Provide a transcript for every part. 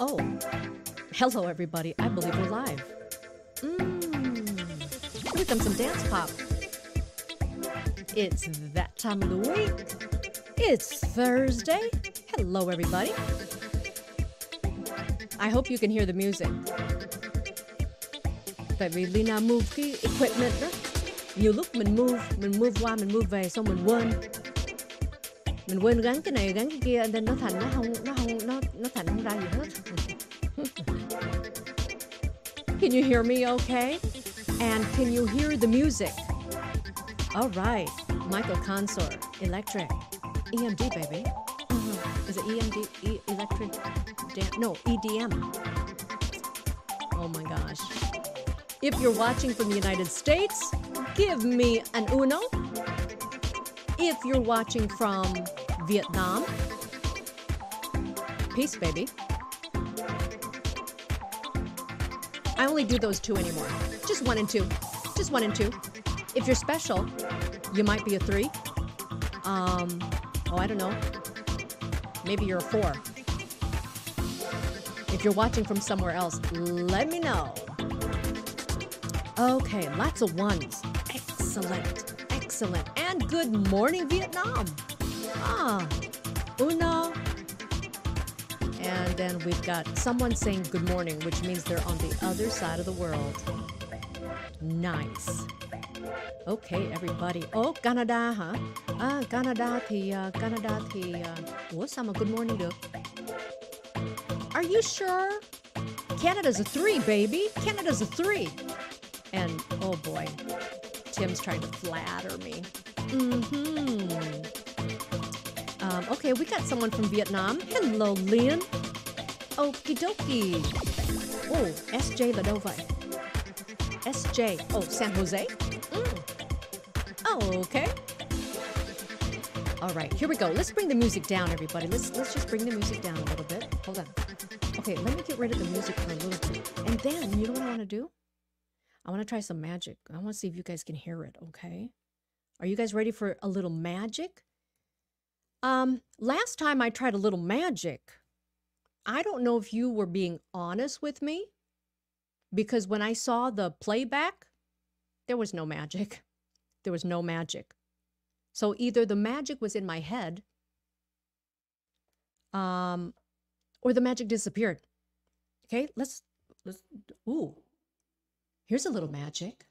Oh, hello everybody. I believe we're live. Mmm. Here comes some dance pop. It's that time of the week. It's Thursday. Hello everybody. I hope you can hear the music. Tại vì Leyna move cái equipment đó. Nhiều lúc mình move, mình move qua, mình move về xong mình quên. Mình quên gắn cái này, gắn cái kia nên nó thành nó không nó không nó nó thành không ra gì hết. Can you hear me okay? And can you hear the music? All right. Michael Consor, Electric. EMD, baby. Mhm. Is it EMD? E- electric? No, EDM. Oh my gosh. If you're watching from the United States, give me an uno. If you're watching from Vietnam, peace, baby. I only do those two anymore. Just one and two. Just one and two. If you're special, you might be a three. Um, oh, I don't know. Maybe you're a four. If you're watching from somewhere else, let me know. Okay, lots of ones. Excellent, excellent. And good morning, Vietnam. Ah, then we've got someone saying good morning, which means they're on the other side of the world. Nice. Okay, everybody. Oh, Canada hả? À, Canada thì Canada thì uh, Ủa sao mà good morning được? Are you sure? Canada's a three, baby. Canada's a three. And oh boy, Tim's trying to flatter me. Mm-hmm. Um, okay, we got someone from Vietnam. Hello, Lynn. Okie dokie. Oh, SJ là? SJ. Oh, San Jose? Mm. Oh, okay. All right, here we go. Let's bring the music down, everybody. Let's let's just bring the music down a little bit. Hold on. Okay, let me get rid of the music for a little bit. And then, you know what I want to do? I want to try some magic. I want to see if you guys can hear it, okay? Are you guys ready for a little magic? Um, last time I tried a little magic, I don't know if you were being honest with me because when I saw the playback, there was no magic. There was no magic. So either the magic was in my head, um, or the magic disappeared. Okay, let's let's. Ooh, here's a little magic.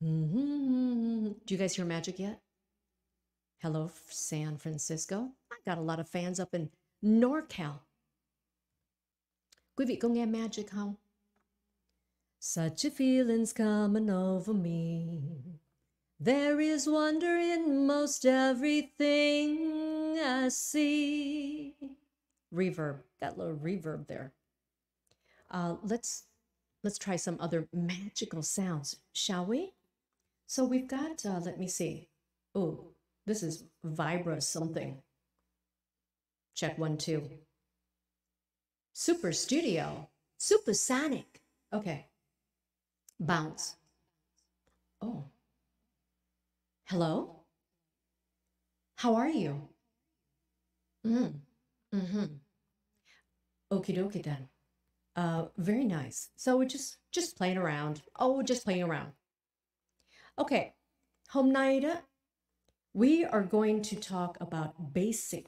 hmm Do you guys hear magic yet? Hello, San Francisco. I got a lot of fans up in NorCal. Quý vị có nghe magic không? Such a feeling's coming over me. There is wonder in most everything I see. Reverb, that little reverb there. Uh, let's let's try some other magical sounds, shall we? So we've got. Uh, let me see. Oh, this is vibra something. Check one two. Super Studio, Supersonic. Okay. Bounce. Oh. Hello? How are you? Mm. Mm-hmm. Okie dokie then. Uh, very nice. So we're just just playing around. Oh, just playing around. Okay. Hôm nay we are going to talk about basic,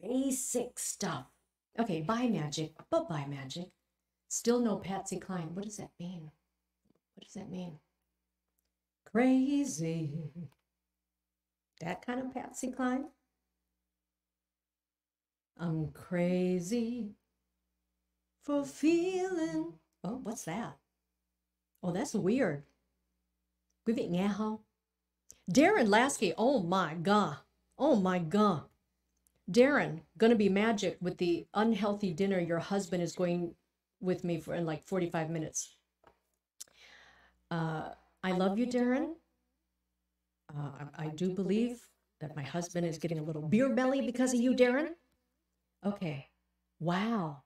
basic stuff. Okay, bye magic, but bye magic. Still no Patsy Cline. What does that mean? What does that mean? Crazy. That kind of Patsy Cline? I'm crazy for feeling. Oh, what's that? Oh, that's weird. Quý vị nghe không? Darren Lasky, oh my God. Oh my God. Darren, gonna be magic with the unhealthy dinner your husband is going with me for in like 45 minutes. Uh, I love you, Darren. Uh, I, I do believe that my husband is getting a little beer belly because of you, Darren. Okay. Wow.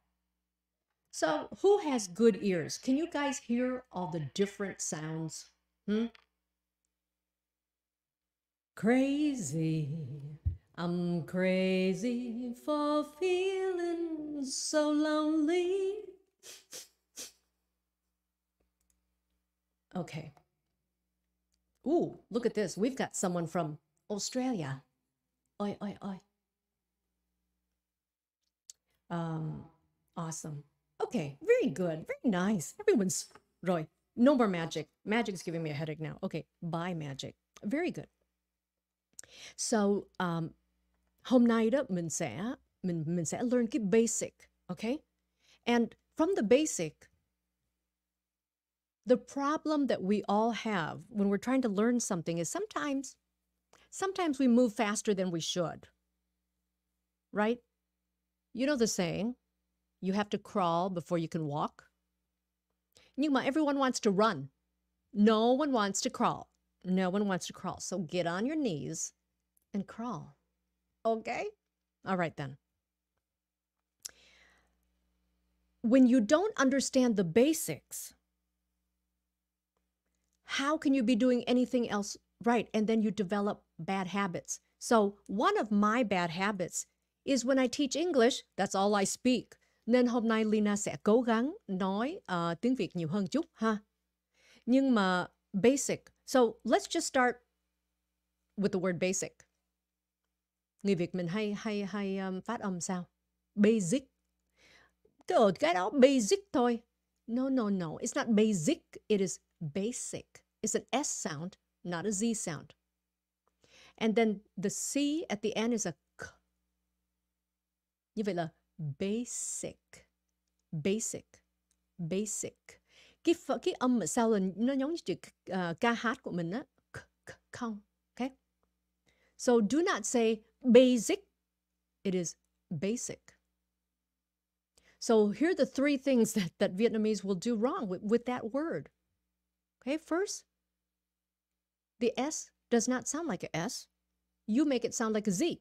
So, who has good ears? Can you guys hear all the different sounds? Hmm? Crazy. I'm crazy for feeling so lonely. Okay. Ooh, look at this. We've got someone from Australia. Oi, oi, oi. Um, awesome. Okay, very good. Very nice. Everyone's Roy. No more magic. Magic's giving me a headache now. Okay, bye magic. Very good. So, um, hôm nay đó mình sẽ mình mình sẽ learn cái basic, okay? And from the basic, the problem that we all have when we're trying to learn something is sometimes sometimes we move faster than we should. Right? You know the saying, you have to crawl before you can walk. Mà everyone wants to run. No one wants to crawl. No one wants to crawl. So get on your knees and crawl. Okay? All right then. When you don't understand the basics, how can you be doing anything else right? And then you develop bad habits. So, one of my bad habits is when I teach English, that's all I speak. Nên hôm nay Leyna sẽ cố gắng nói uh, tiếng Việt nhiều hơn chút ha. Nhưng mà basic. So, let's just start with the word basic. Người Việt mình hay hay hay um, phát âm sao? Basic. Cái ở cái đó basic thôi. No, no, no. It's not basic. It is basic. It's an S sound, not a Z sound. And then the C at the end is a K. Như vậy là basic. Basic. Basic. Cái, cái âm ở sau là nó giống như chữ uh, ca hát của mình á. K, k, không. Okay? So do not say basic. It is basic. So here are the three things that, that Vietnamese will do wrong with, with that word. Okay, first, the S does not sound like a S. You make it sound like a Z.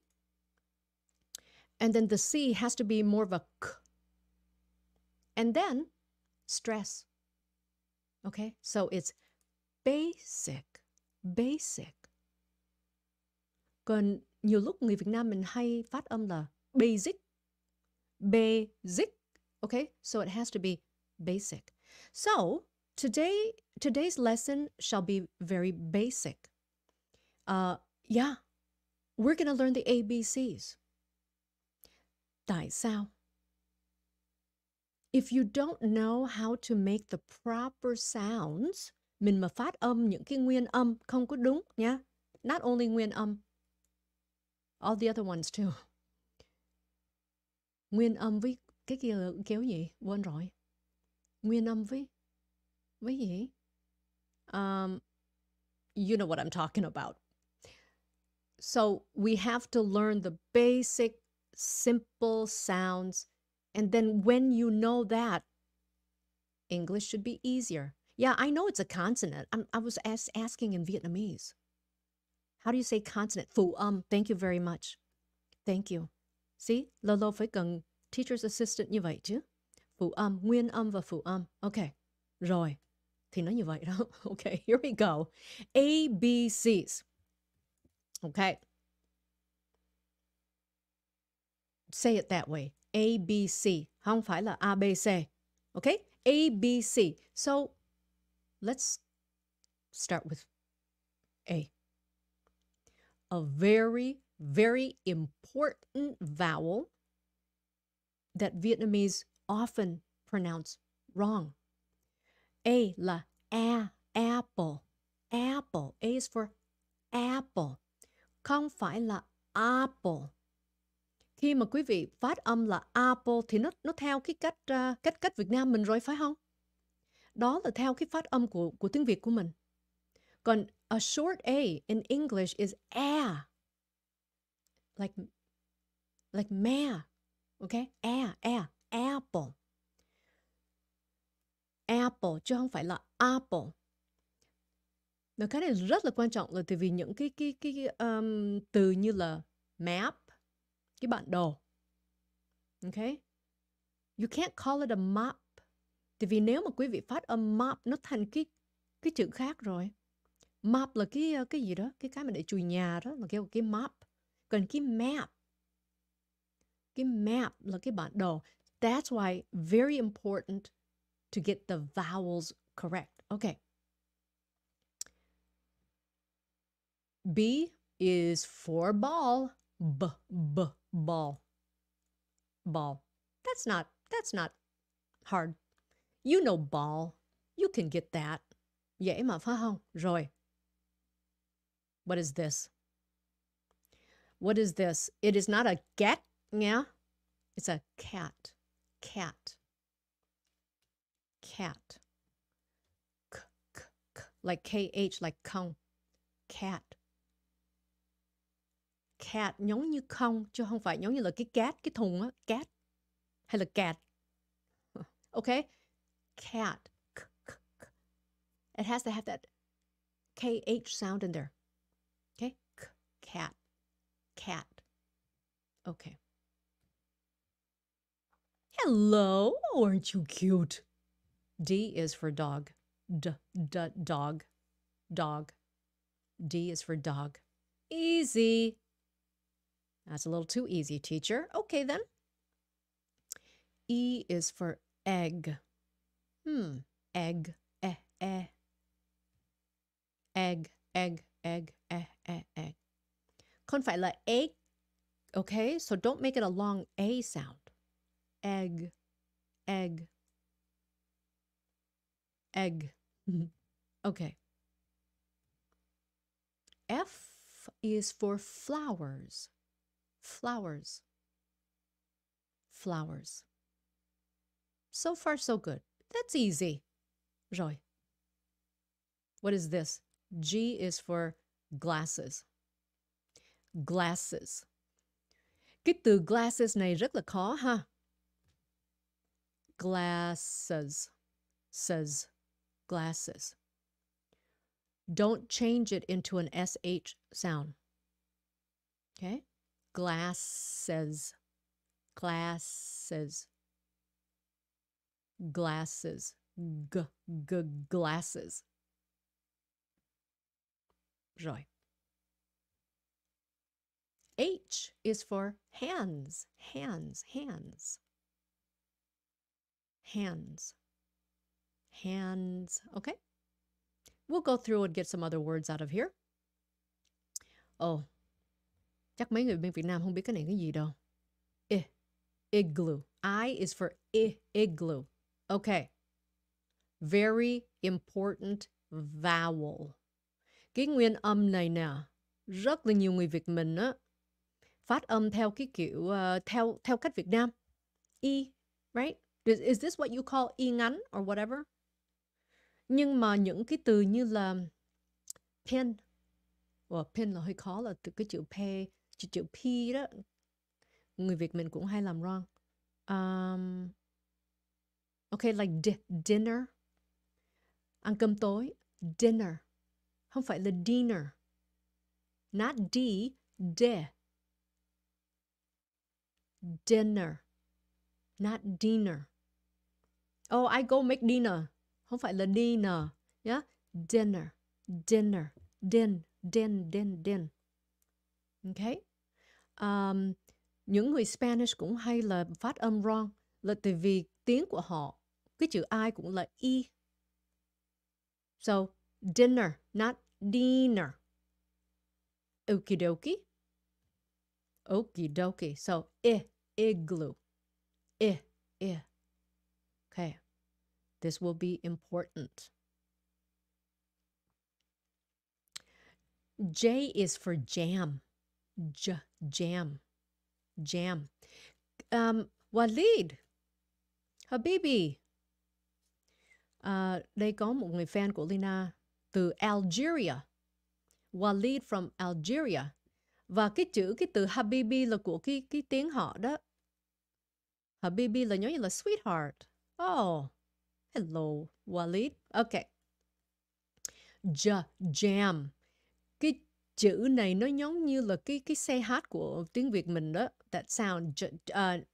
And then the C has to be more of a K. And then stress. Okay, so it's basic, basic. Nhiều lúc người Việt Nam mình hay phát âm là basic, basic. Okay, so it has to be basic. So today today's lesson shall be very basic. Uh, yeah, we're going to learn the ABCs. Tại sao? If you don't know how to make the proper sounds, mình mà phát âm những cái nguyên âm không có đúng nhá. Not only nguyên âm, all the other ones too. Nguyên âm với cái kia là gì? Quên rồi. Nguyên âm với với gì? Um, you know what I'm talking about. So we have to learn the basic, simple sounds. And then when you know that, English should be easier. Yeah, I know it's a consonant. I'm, i was as, asking in Vietnamese. How do you say consonant? Phụ âm. Um, thank you very much. Thank you. See, lâu lâu phải cần teacher's assistant như vậy chứ. Phụ âm, um, nguyên âm và phụ âm. Um, okay. Rồi. Thì nó như vậy đó. Okay, here we go. A, B, C's. Okay. Say it that way. A, B, C. Không phải là A, B, C. Okay? A, B, C. So let's start with A. A very, very important vowel that Vietnamese often pronounce wrong. A là a, apple. Apple. A is for apple. Không phải là apple. Khi mà quý vị phát âm là apple thì nó nó theo cái cách uh, cách cách Việt Nam mình rồi phải không? Đó là theo cái phát âm của của tiếng Việt của mình. Còn a short a in English is a. Like like ma. Okay? A, a, apple apple chứ không phải là apple. nó cái này rất là quan trọng là tại vì những cái cái cái um, từ như là map, cái bản đồ. Okay? You can't call it a map. Tại vì nếu mà quý vị phát âm map nó thành cái cái chữ khác rồi. Map là cái ờ, cái gì đó, cái cái mà để chùi nhà đó là kêu cái map. Còn cái map cái map là cái bản đồ That's why very important to get the vowels correct. Okay. B is for ball. B b ball. Ball. That's not that's not hard. You know ball. You can get that. Dễ mà phải không? Rồi. What is this? What is this? It is not a cat, yeah? It's a cat. Cat. Cat. K, k, k. Like K-H, like không. Cat. Cat giống như không, chứ không phải giống như là cái cat, cái thùng á, cat. Hay là cat. Okay? Cat. It has to have that KH sound in there. Cat. Cat. Okay. Hello, aren't you cute? D is for dog. D, d, dog. Dog. D is for dog. Easy. That's a little too easy, teacher. Okay, then. E is for egg. Hmm. Egg. Eh, eh. Egg, egg, egg, eh, eh, egg. Không phải là egg. Okay, so don't make it a long A sound. Egg, egg, egg. okay. F is for flowers. Flowers. Flowers. So far, so good. That's easy. Rồi. What is this? G is for glasses. Glasses. Cái từ glasses này rất là khó ha. Glasses. Says. Glasses. Don't change it into an SH sound. Okay? Glasses. Glasses. Glasses. G, g, glasses. Rồi. H is for hands, hands, hands. Hands. Hands. Okay? We'll go through and get some other words out of here. Oh, chắc mấy người bên Việt Nam không biết cái này cái gì đâu. I, igloo. I is for I, igloo. Okay. Very important vowel. Cái nguyên âm này nè, rất là nhiều người Việt mình á phát âm theo cái kiểu uh, theo theo cách Việt Nam. Y, right? Is, is this what you call y ngắn or whatever? Nhưng mà những cái từ như là pen, well, pen là hơi khó là từ cái chữ p, chữ chữ p đó. Người Việt mình cũng hay làm wrong. Um, okay, like di dinner. Ăn cơm tối, dinner. Không phải là dinner. Not D, de. Dinner. Not dinner. Oh, I go make dinner. Không phải là dinner. Yeah? Dinner. Dinner. Din. Din. Din. Din. Okay? Um, những người Spanish cũng hay là phát âm wrong là tại vì tiếng của họ cái chữ I cũng là y. So, dinner, not dinner. Okie dokie. Okie dokie. So, I, igloo. I, I. Okay. This will be important. J is for jam. J, jam. Jam. Um, Walid, Habibi. Uh, đây có fan của Leyna Algeria. Walid from Algeria. Và cái chữ, cái từ Habibi là của cái, cái tiếng họ đó. Habibi là giống như là sweetheart. Oh, hello, Walid. Okay. J, jam. Cái chữ này nó giống như là cái cái xe hát của tiếng Việt mình đó. That sound, j, uh,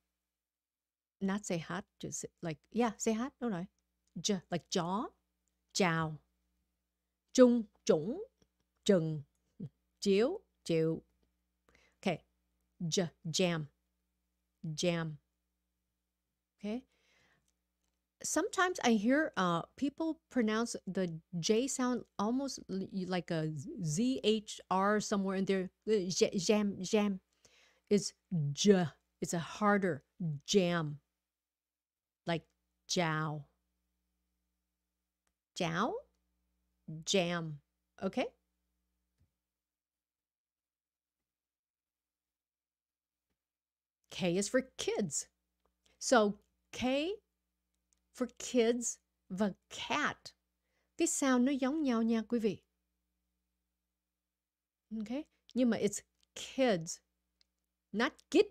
not say hát, just like, yeah, say hát, đúng rồi. J, like chó, chào, trung, chủng, chừng, chiếu, chịu. J, jam, jam. Okay. Sometimes I hear uh, people pronounce the J sound almost like a Z H R somewhere in there. Uh, Jam, jam. It's J. It's a harder jam, like jow. Jow? Jam. Okay? K is for kids. So K for kids và cat. Cái sound nó giống nhau nha quý vị. Okay? Nhưng mà it's kids, not kid.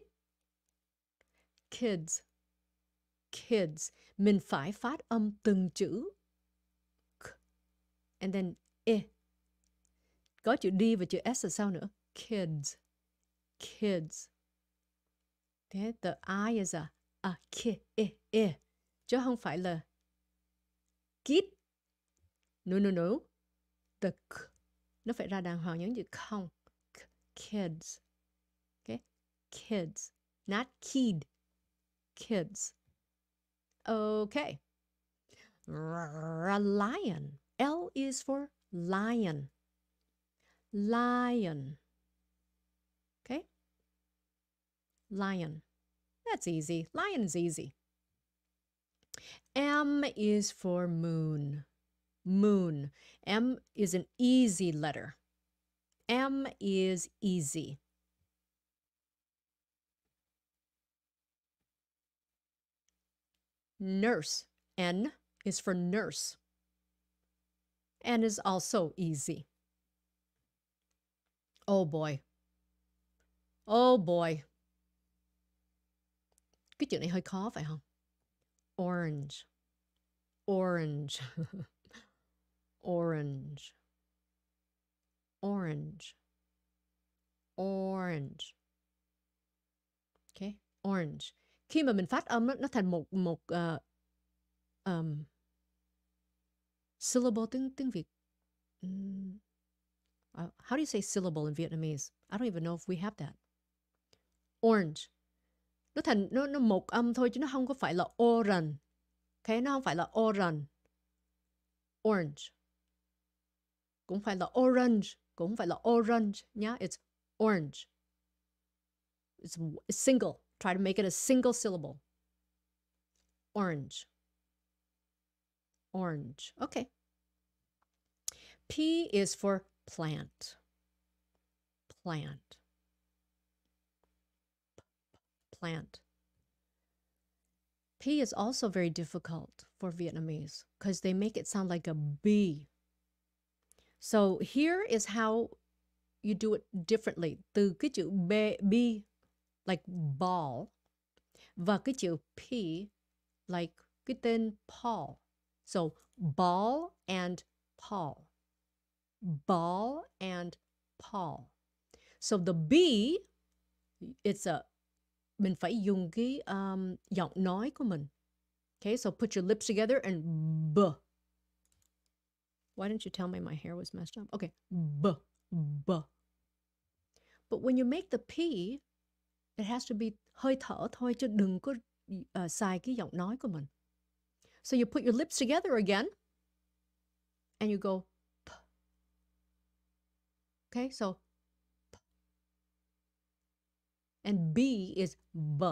Kids. Kids. Mình phải phát âm từng chữ. K. And then e. Có chữ D và chữ S là sao nữa? Kids. Kids. Okay? The I is a, a k, e, e. Chứ không phải là kid. No, no, no. The k. Nó phải ra đàng hoàng giống như không. K, kids. Okay? Kids. Not kid. Kids. Okay. R- lion. L is for lion. Lion. Lion. That's easy. Lion's easy. M is for moon. Moon. M is an easy letter. M is easy. Nurse. N is for nurse. N is also easy. Oh boy. Oh boy. Cái chữ này hơi khó phải không? Orange. Orange. Orange. Orange. Orange. Okay, orange. Khi mà mình phát âm nó, nó thành một một uh, um, syllable tiếng tiếng Việt. Mm, uh, how do you say syllable in Vietnamese? I don't even know if we have that. Orange. Nó thành nó nó một âm thôi chứ nó không có phải là orange. Okay, nó không phải là orange. Orange. Cũng phải là orange, cũng phải là orange nhá. It's orange. It's single. Try to make it a single syllable. Orange. Orange. Okay. P is for plant. Plant. Plant. P is also very difficult for Vietnamese because they make it sound like a B. So here is how you do it differently. Từ cái chữ B, B like ball và cái chữ P like cái tên Paul. So ball and Paul. Ball and Paul. So the B it's a mình phải dùng cái um, giọng nói của mình. Okay, so put your lips together and b. Why didn't you tell me my hair was messed up? Okay, b, b. But when you make the P, it has to be hơi thở thôi chứ đừng có uh, xài cái giọng nói của mình. So you put your lips together again and you go p. Okay, so p. And B is b.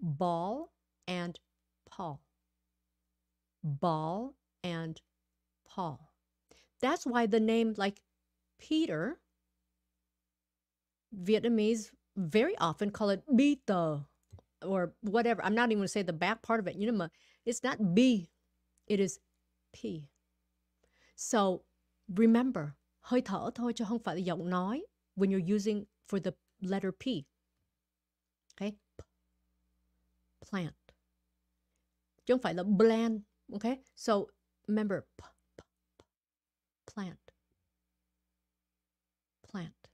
Ball and Paul. Ball and Paul. That's why the name like Peter, Vietnamese very often call it Peter or whatever. I'm not even going to say the back part of it. You know, it's not B, it is P. So remember, hơi thở thôi chứ không phải giọng nói when you're using for the letter P. Okay? P. Plant. Không phải là blend. Okay? So remember, p, p, p. plant. Plant.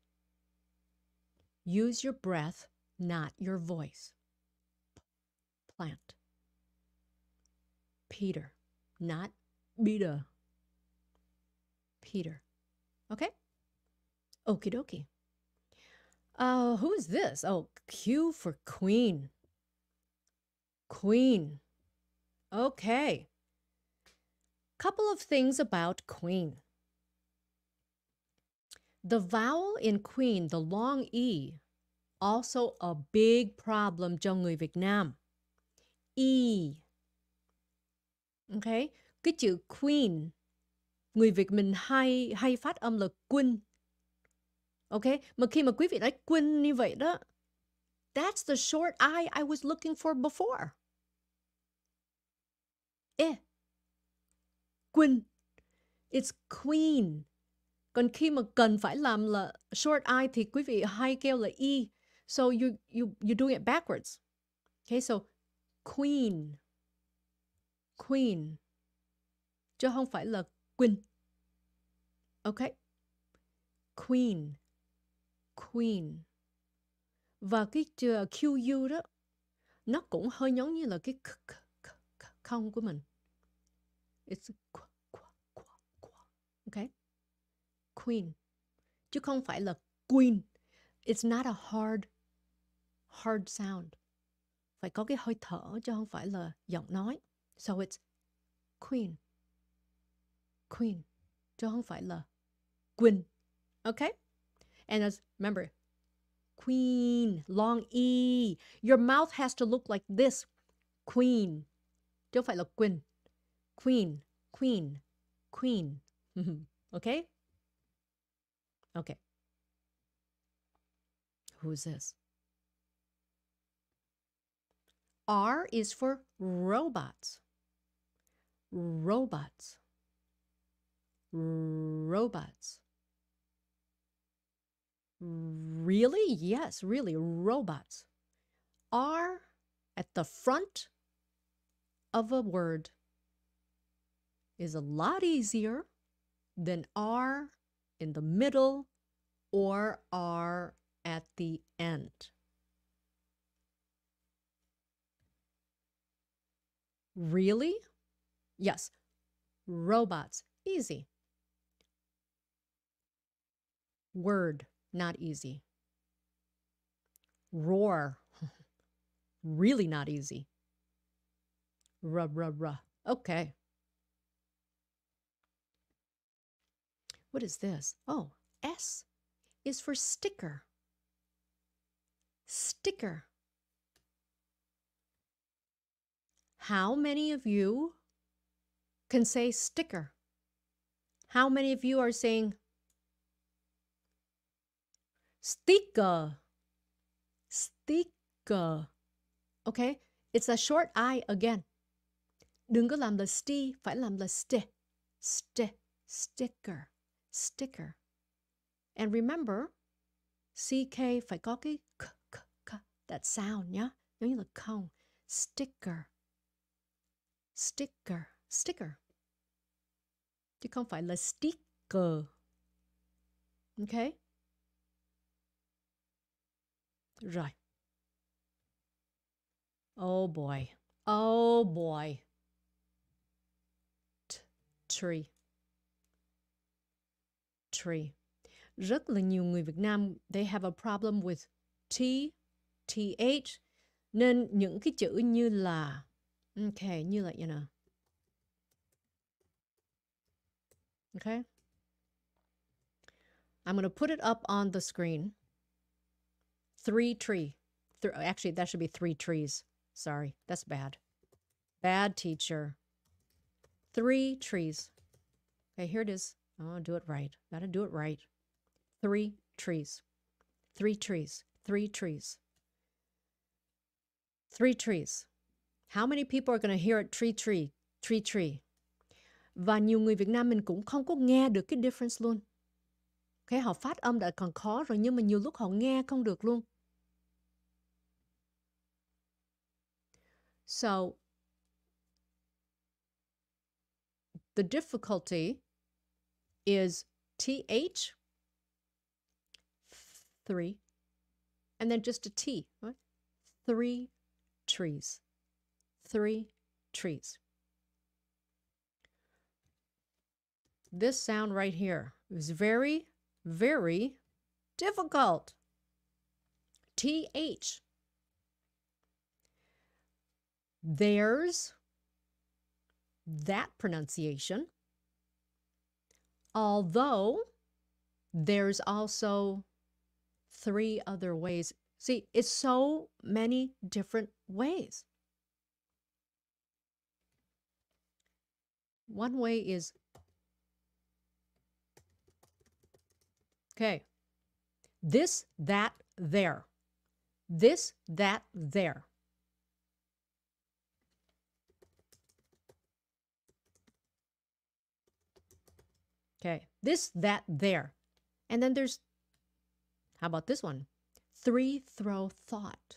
Use your breath, not your voice. Plant. Peter, not Peter. Peter. Okay? Okie dokie. Uh, who is this? Oh, Q for Queen. Queen. Okay. Couple of things about queen. The vowel in queen, the long E, also a big problem cho người Việt Nam. E. Okay? Cái chữ queen, người Việt mình hay hay phát âm là queen. Ok? Mà khi mà quý vị nói queen như vậy đó, that's the short I I was looking for before. Eh. Queen. It's queen. Còn khi mà cần phải làm là short I thì quý vị hay kêu là E. So you you you doing it backwards. Okay, so queen. Queen. Chứ không phải là queen. Okay? Queen. Queen. Và cái ờ, chữ QU đó nó cũng hơi giống như là cái không của mình. It's qu, qu, qu, qu. Okay? Queen. Chứ không phải là queen. It's not a hard hard sound. Phải có cái hơi thở chứ không phải là giọng nói. So it's queen. Queen. Chứ không phải là queen. Okay? And as remember, queen, long E. Your mouth has to look like this. Queen. Chứ không phải là queen. Queen, queen, queen. okay? Okay. Who's this? R is for robots. Robots. Robots. Really? Yes, really, robots. are at the front of a word is a lot easier than are in the middle or are at the end. Really? Yes. Robots, easy. Word, not easy. Roar, really not easy. Ruh, ruh, ruh. Okay. What is this? Oh, S is for sticker. Sticker. How many of you can say sticker? How many of you are saying sticker? Sticker. Okay? It's a short I again. Đừng có làm là sti, phải làm là st. St. Sticker. Sticker. And remember, CK phải có cái k, k, k, that sound nhá. Giống như là không. Sticker. Sticker. Sticker. Chứ không phải là sticker. Okay? Rồi. Oh boy. Oh boy. T tree. Tree. Rất là nhiều người Việt Nam, they have a problem with T, TH. Nên những cái chữ như là, okay, như là, you know. Okay. I'm going to put it up on the screen. Three tree. Th actually, that should be three trees. Sorry, that's bad. Bad teacher. Three trees. Okay, here it is. Oh, do it right. Gotta do it right. Three trees. Three trees. Three trees. Three trees. How many people are going to hear it tree tree, tree tree? Và nhiều người Việt Nam mình cũng không có nghe được cái difference luôn. Cái họ phát âm đã còn khó rồi nhưng mà nhiều lúc họ nghe không được luôn. So the difficulty is TH, three, and then just a T, right? Three trees. Three trees. This sound right here is very, very difficult. TH. There's that pronunciation. Although there's also three other ways. See, it's so many different ways. One way is okay. This, that, there. This, that, there. Okay, this, that, there. And then there's, how about this one? Three throw thought.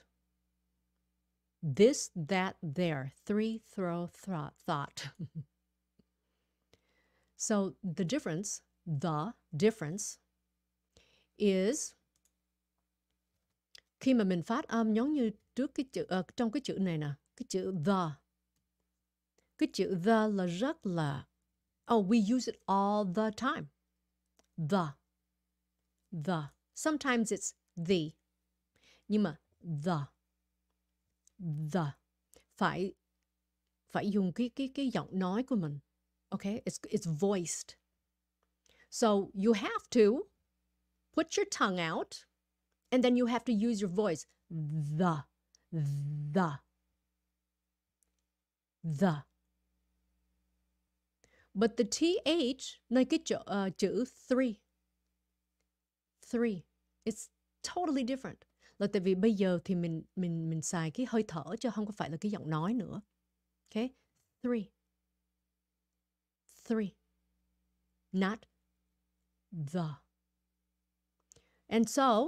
This, that, there. Three throw thought. thought. so the difference, the difference is khi mà mình phát âm giống như trước cái chữ uh, trong cái chữ này nè, cái chữ the. Cái chữ the là rất là Oh, we use it all the time. The. The. Sometimes it's the. Nhưng mà the. The. Phải phải dùng cái cái cái giọng nói của mình. Okay? It's it's voiced. So you have to put your tongue out, and then you have to use your voice. The, the, the. But the th nơi cái chữ, uh, chữ three, three, it's totally different. Là tại vì bây giờ thì mình mình mình xài cái hơi thở chứ không có phải là cái giọng nói nữa. Okay, three, three, not the. And so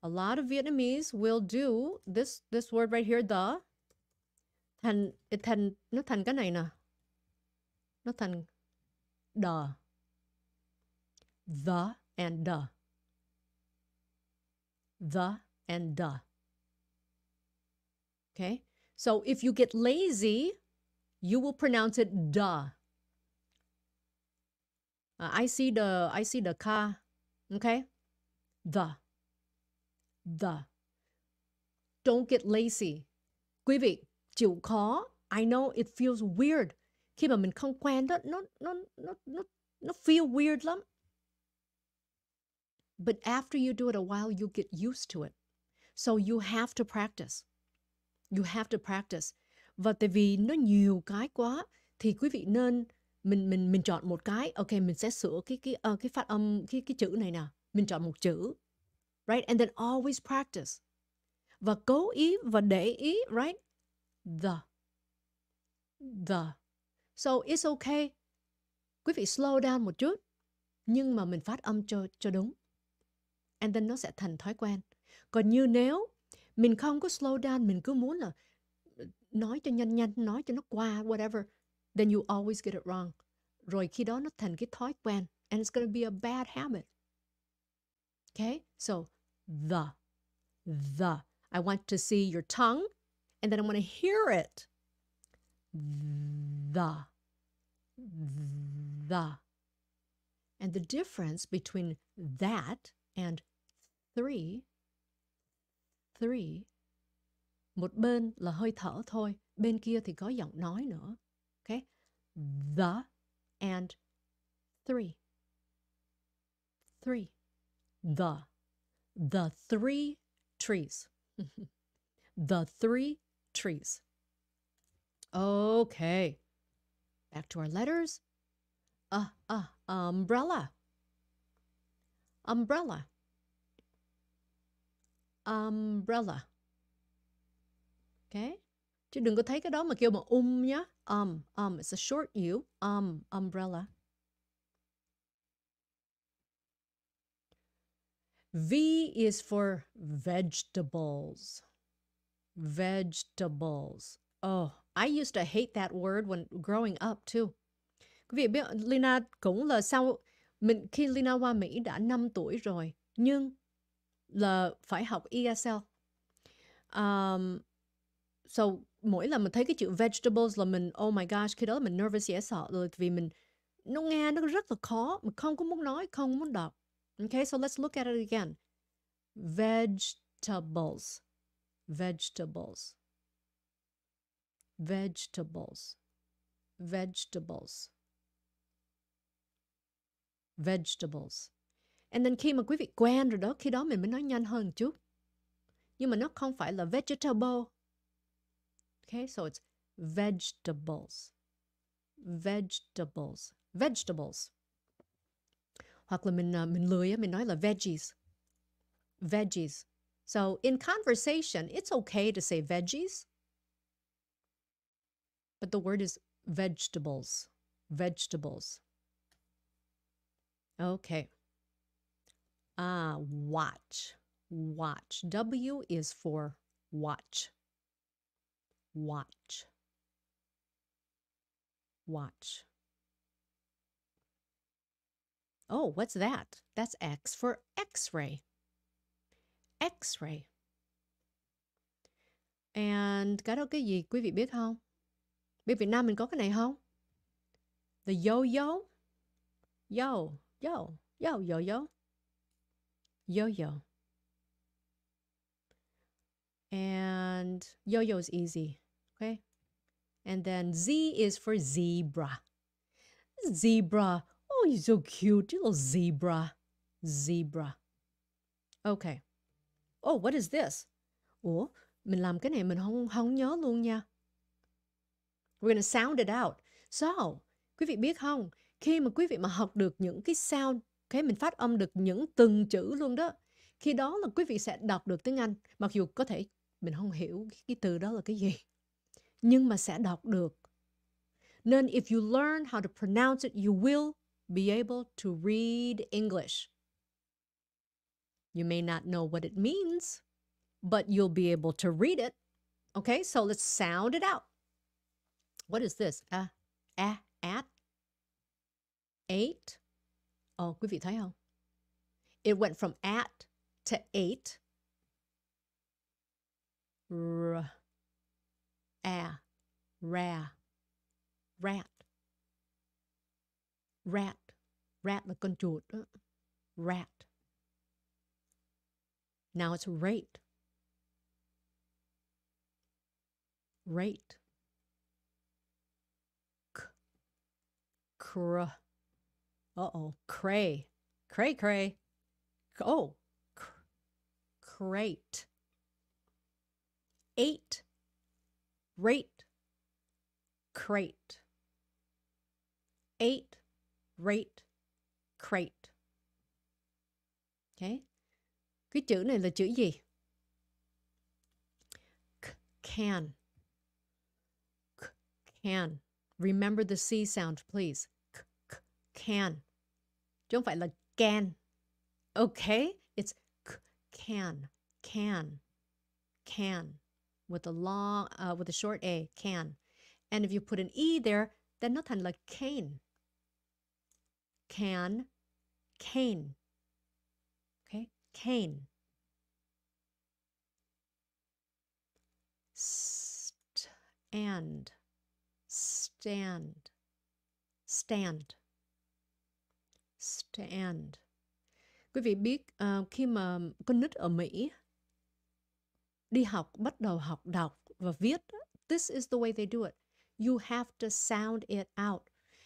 a lot of Vietnamese will do this this word right here the thành thành nó thành cái này nè. Nó thành the. The and the. The and the. Okay? So if you get lazy, you will pronounce it the. Uh, I see the I see the car Okay? The. The. Don't get lazy. Quý vị, chịu khó. I know it feels weird. Khi mà mình không quen đó, nó, nó, nó, nó, nó feel weird lắm. But after you do it a while, you get used to it. So you have to practice. You have to practice. Và tại vì nó nhiều cái quá, thì quý vị nên mình mình mình chọn một cái ok mình sẽ sửa cái cái uh, cái phát âm cái cái chữ này nè mình chọn một chữ right and then always practice và cố ý và để ý right the the so it's okay quý vị slow down một chút, nhưng mà mình phát âm cho cho đúng and then nó sẽ thành thói quen còn như nếu mình không có slow down, mình cứ muốn là ờ, nói cho nhanh nhanh, nói cho nó qua, whatever, then you always get it wrong. Rồi khi đó nó thành cái thói quen, and it's going to be a bad habit. Okay? So, the the I want to see your tongue, and then I want to hear it. The the the. and the difference between that and three three một bên là hơi thở thôi, bên kia thì có giọng nói nữa. Okay? The and three. Three. The. The three trees. the three trees. Okay. Back to our letters. Uh, uh, umbrella. Umbrella. Umbrella. Okay? Chứ đừng có thấy cái đó mà kêu mà um nhá. Um, um, it's a short U. Um, umbrella. V is for vegetables. Vegetables. Oh, I used to hate that word when growing up too. Quý vị biết Lina cũng là sau mình khi Lina qua Mỹ đã 5 tuổi rồi nhưng là phải học ESL. Um, so mỗi lần mình thấy cái chữ vegetables là mình oh my gosh khi đó là mình nervous dễ sợ rồi vì mình nó nghe nó rất là khó mình không có muốn nói không muốn đọc okay so let's look at it again vegetables vegetables vegetables. Vegetables. Vegetables. And then khi mà quý vị quen rồi đó khi đó mình mới nói nhanh hơn chút. Nhưng mà nó không phải là vegetable. Okay so it's vegetables. Vegetables. Vegetables. Hoặc là mình uh, mình lười mình nói là veggies. Veggies. So in conversation it's okay to say veggies but the word is vegetables vegetables okay ah watch watch w is for watch watch watch Oh, what's that? That's X for X-ray. X-ray. And cái đó cái gì quý vị biết không? Biết Việt Nam mình có cái này không? The yo-yo. Yo, yo, yo, yo, yo. Yo-yo. And yo-yo is easy. Okay? And then Z is for zebra. Zebra Oh, you're so cute, you little zebra. Zebra. Okay. Oh, what is this? Ủa, mình làm cái này mình không không nhớ luôn nha. We're gonna sound it out. So, quý vị biết không, khi mà quý vị mà học được những cái sound, cái mình phát âm được những từng chữ luôn đó, khi đó là quý vị sẽ đọc được tiếng Anh. Mặc dù có thể mình không hiểu cái từ đó là cái gì, nhưng mà sẽ đọc được. Nên if you learn how to pronounce it, you will be able to read English. You may not know what it means, but you'll be able to read it. Okay, so let's sound it out. What is this? A, a, at, eight. Oh, quý vị thấy không? It went from at to eight. R, a, ra, rat. Rat. Rat là con chuột. Rat. Now it's rate. Rate. K. Cr. Uh-oh. Cray. Cray cray. Oh. Cr- crate. Eight. Rate. Crate. Eight rate, crate. Okay. Cái chữ này là chữ gì? can. can. Remember the C sound, please. Can. Không phải là can. Okay? It's can. Can. Can. With a long, uh, with a short A. Can. And if you put an E there, then nó thành là cane can, cane. Okay, cane. St and stand, stand, to end. Quý vị biết uh, khi mà con nít ở Mỹ đi học, bắt đầu học đọc và viết, this is the way they do it. You have to sound it out.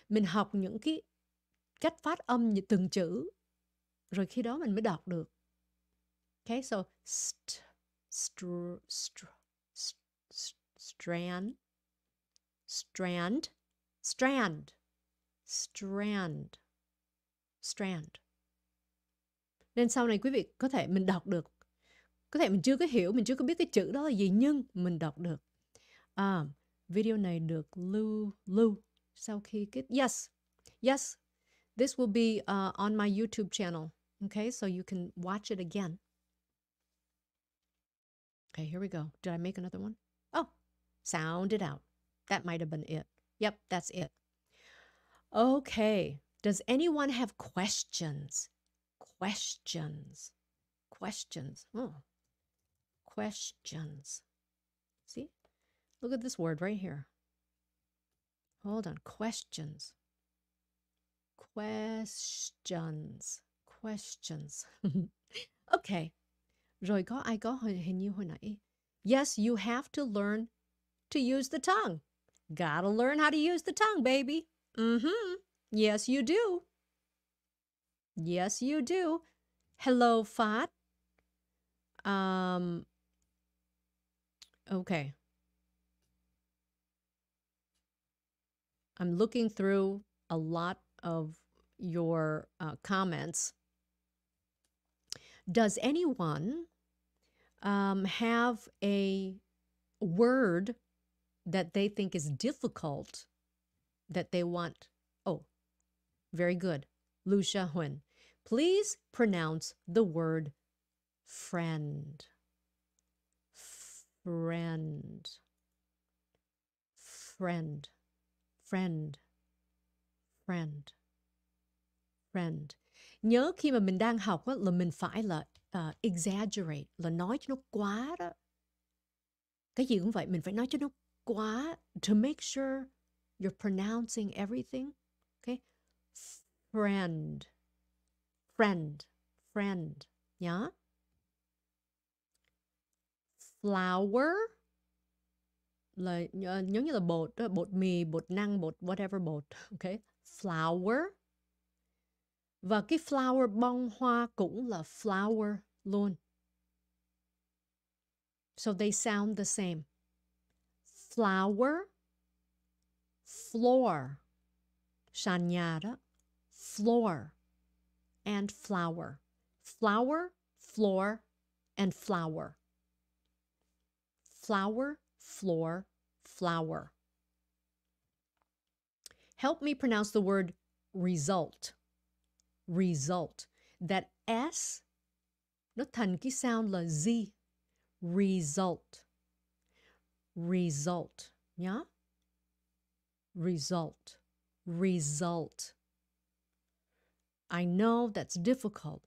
Mình học những cái cách phát âm như từng chữ rồi khi đó mình mới đọc được okay so st, str, str, st, strand strand strand strand strand nên sau này quý vị có thể mình đọc được có thể mình chưa có hiểu mình chưa có biết cái chữ đó là gì nhưng mình đọc được à, video này được lưu lưu sau khi kết yes yes This will be uh, on my YouTube channel. Okay, so you can watch it again. Okay, here we go. Did I make another one? Oh, sound it out. That might have been it. Yep, that's it. Okay, does anyone have questions? Questions. Questions. Oh, questions. See? Look at this word right here. Hold on. Questions. questions questions okay rồi yes you have to learn to use the tongue. Gotta learn how to use the tongue, baby. Mm-hmm. Yes, you do. Yes, you do. Hello, Fat. Um, okay. I'm looking through a lot of your uh, comments. Does anyone um, have a word that they think is difficult that they want? Very good. Lucia Huyn. Please pronounce the word friend. Friend. Friend. Friend. Friend. Friend. Nhớ khi mà mình đang học á, là mình phải là uh, exaggerate, là nói cho nó quá đó. Cái gì cũng vậy, mình phải nói cho nó quá to make sure you're pronouncing everything. Okay? Friend. Friend. Friend. Yeah? Flour là nhớ ờ, giống như là bột bột mì, bột năng, bột whatever bột. Okay? Flour. Và cái flower bông hoa cũng là flower luôn. So they sound the same. Flower, floor, sàn nhà đó, floor, and flower. Flower, floor, and flower. Flower, floor, flower. Help me pronounce the word result result. That S nó thành sound là Z. Result. Result. Nhá. Result. Result. I know that's difficult.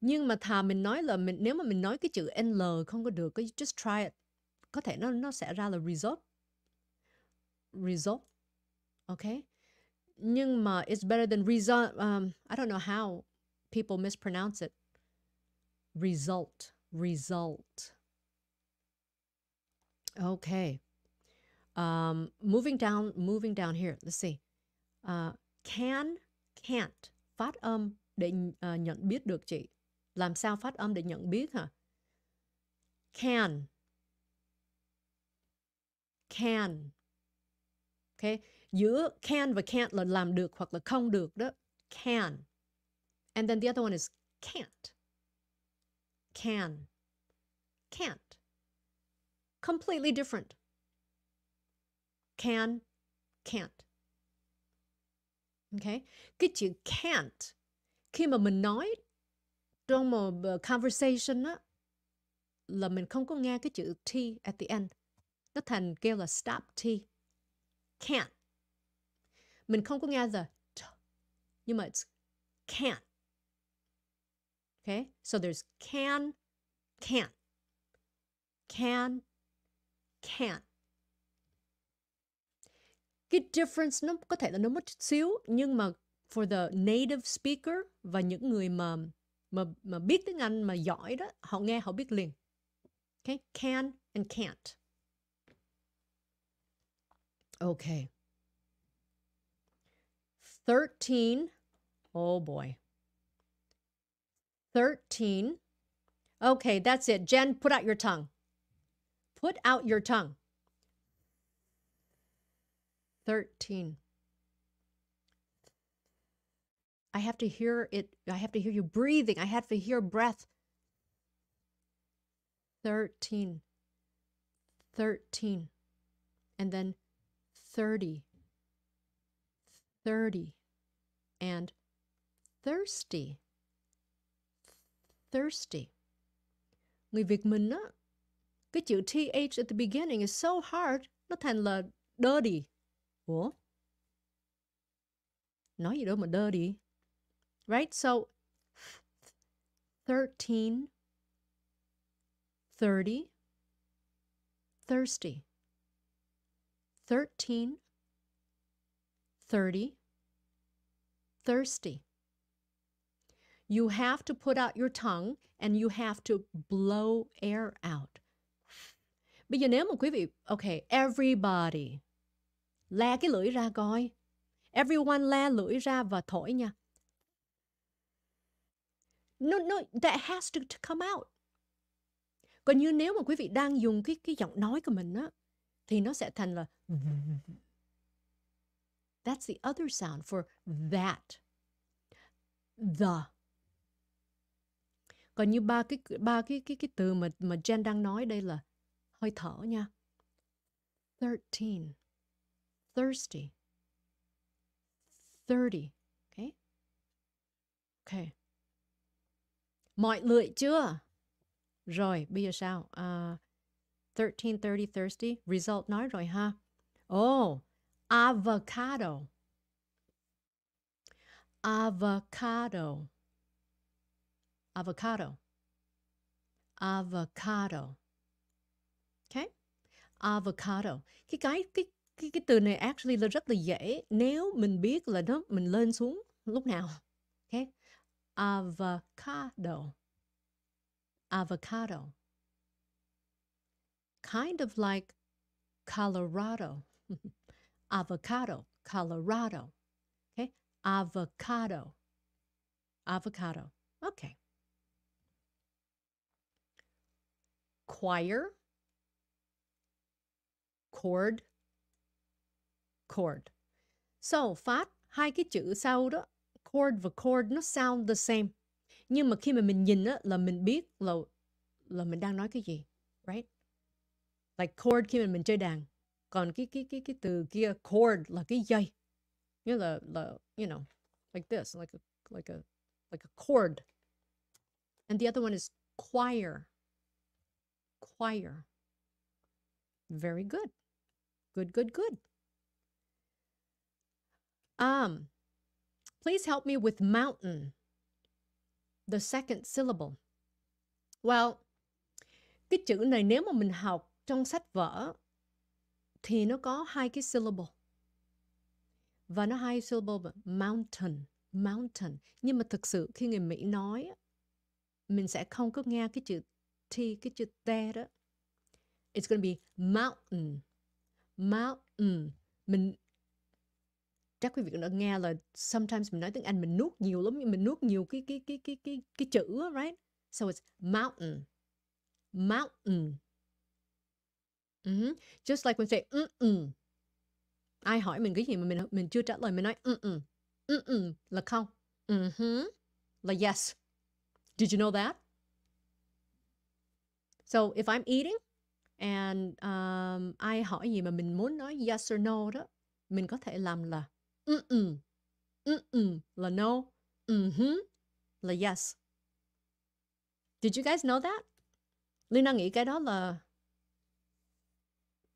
Nhưng mà thà mình nói là mình nếu mà mình nói cái chữ L không có được, cái just try it. Có thể nó nó sẽ ra là result. Result. Okay? nhưng mà it's better than result. Um, I don't know how people mispronounce it. Result, result. Okay. Um, moving down, moving down here. Let's see. Uh, can, can't. Phát âm để uh, nhận biết được chị. Làm sao phát âm để nhận biết hả? Can. Can. ok. giữa can và can't là làm được hoặc là không được đó can and then the other one is can't can can't completely different can can't OK, cái chữ can't khi mà mình nói trong một ờ, conversation á là mình không có nghe cái chữ t at the end nó thành kêu là stop t can't mình không có nghe the t, nhưng mà it's can't. Okay? So there's can, can't. Can, can't. Cái difference nó có thể là nó mất chút xíu nhưng mà for the native speaker và những người mà mà mà biết tiếng Anh mà giỏi đó, họ nghe họ biết liền. Okay? Can and can't. Okay. 13. Oh boy. 13. Okay, that's it. Jen, put out your tongue. Put out your tongue. 13. I have to hear it. I have to hear you breathing. I have to hear breath. 13. 13. And then 30. 30 and thirsty. Thirsty. Người mình á, cái chữ TH at the beginning is so hard, nó thành là dirty. Ủa? Nói gì đâu mà dirty. Right? So, 13, 30, thirsty. 13, 30, thirsty. You have to put out your tongue and you have to blow air out. Bây giờ nếu mà quý vị, ok, everybody, le cái lưỡi ra coi. Everyone le lưỡi ra và thổi nha. No, no, that has to, to come out. Còn như nếu mà quý vị đang dùng cái cái giọng nói của mình á, thì nó sẽ thành là That's the other sound for that. The. Còn như ba cái ba cái cái cái từ mà mà Jen đang nói đây là hơi thở nha. 13 thirsty. 30 okay. Okay. Mọi lưỡi chưa? Rồi bây giờ sao? Uh, 13 30 thirsty. Result nói rồi ha. Oh avocado. Avocado. Avocado. Avocado. Okay. Avocado. Cái cái cái cái cái từ này actually là rất là dễ nếu mình biết là nó mình lên xuống lúc nào. Okay avocado. Avocado. Kind of like Colorado. Avocado. Colorado. Okay avocado. Avocado. Okay choir. Chord chord. So, phát hai cái chữ sau đó, chord và chord nó sound the same. Nhưng mà khi mà mình nhìn á là mình biết là là mình đang nói cái gì, right? Like chord khi mà mình chơi đàn. Còn cái cái cái cái từ kia cord là cái dây. Như là là you know, like this, like a like a like a cord. And the other one is choir. Choir. Very good. Good, good, good. Um, please help me with mountain, the second syllable. Well, cái chữ này nếu mà mình học trong sách vở thì nó có hai cái syllable. Và nó hai syllable mountain, mountain. Nhưng mà thực sự khi người Mỹ nói mình sẽ không có nghe cái chữ T, cái chữ T đó. It's going to be mountain. Mountain. Mình chắc quý vị cũng đã nghe là sometimes mình nói tiếng Anh mình nuốt nhiều lắm nhưng mình nuốt nhiều cái cái cái cái cái cái chữ right so it's mountain mountain mm-hmm. just like when say mm -mm. ai hỏi mình cái gì mà mình mình chưa trả lời mình nói mm -mm. Mm -mm là không mm-hmm. là yes did you know that so if I'm eating and um, ai hỏi gì mà mình muốn nói yes or no đó mình có thể làm là Ừ, ừ, ừ ừ là no. Mm-hmm là yes. Did you guys know that? Lina nghĩ cái đó là